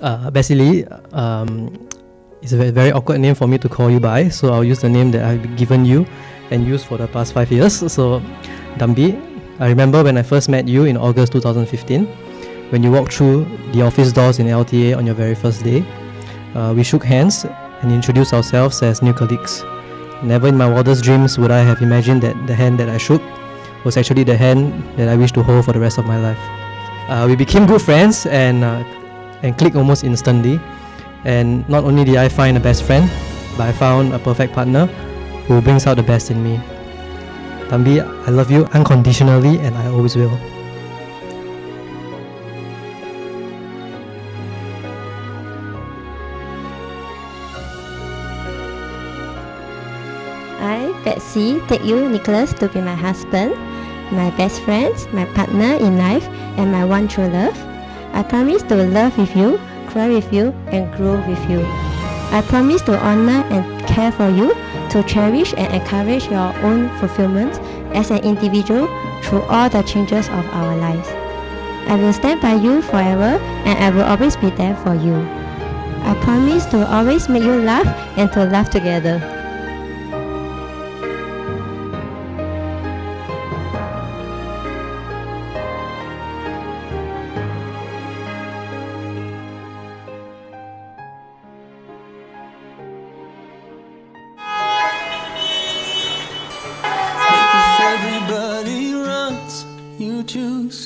Uh, Basili, um, it's a very, awkward name for me to call you by, so I'll use the name that I've given you and used for the past five years. So, Dambi, I remember when I first met you in August 2015, when you walked through the office doors in LTA on your very first day. Uh, we shook hands and introduced ourselves as new colleagues. Never in my wildest dreams would I have imagined that the hand that I shook was actually the hand that I wish to hold for the rest of my life. Uh, we became good friends and uh, and clicked almost instantly. And not only did I find a best friend, but I found a perfect partner who brings out the best in me. Dambi, I love you unconditionally and I always will. I, Betsy, take you, Nicholas, to be my husband, my best friends, my partner in life, and my one true love. I promise to love with you, cry with you, and grow with you. I promise to honor and care for you, to cherish and encourage your own fulfillment as an individual through all the changes of our lives. I will stand by you forever and I will always be there for you. I promise to always make you laugh and to laugh together.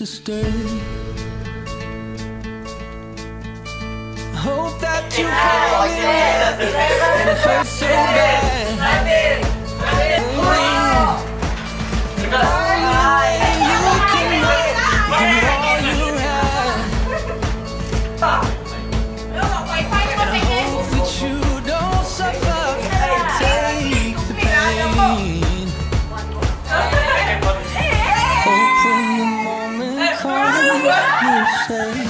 To stay. Hope that you find and it hurts so bad. You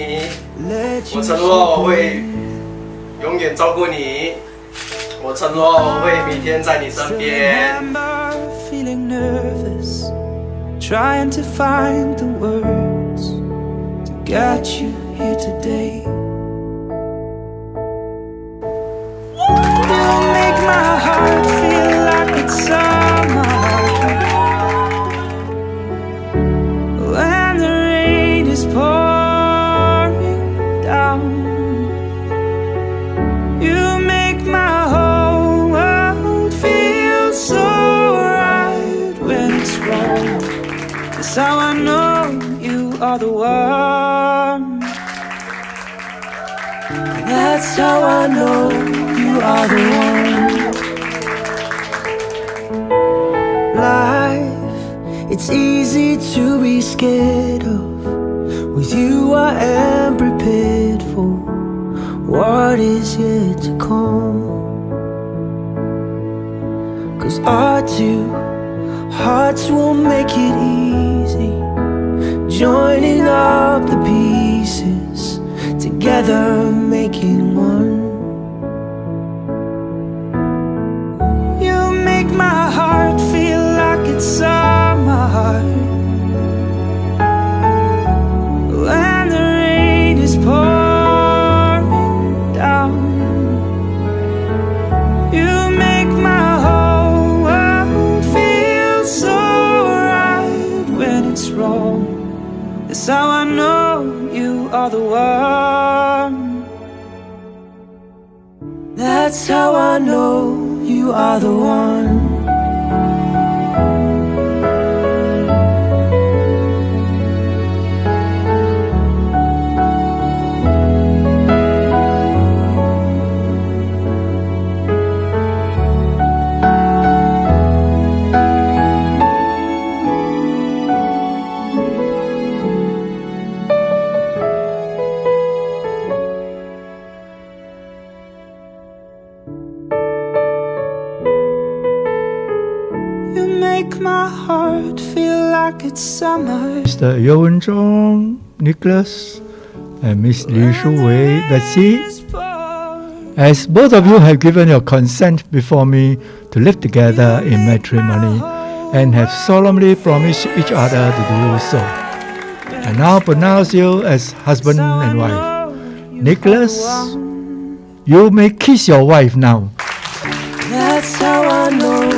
我承诺我会永远照顾你。我承诺我会每天在你身边。i'm feeling nervous, trying to find the words to get you here today. Know you are the one. That's how I know you are the one. Life, it's easy to be scared of. With you, I am prepared for what is yet to come. Cause our two hearts will make it easy. Joining up the pieces, together making one. That's how I know you are the one. That's how I know you are the one. Make my heart feel like it's summer. Mr. Yeo Zhong, Nicholas, and Miss Li Shu Wei, Betsy, as both of you have given your consent before me to live together in matrimony and have solemnly promised each other to do so. I now pronounce you as husband and wife. Nicholas, you may kiss your wife now. That's how I know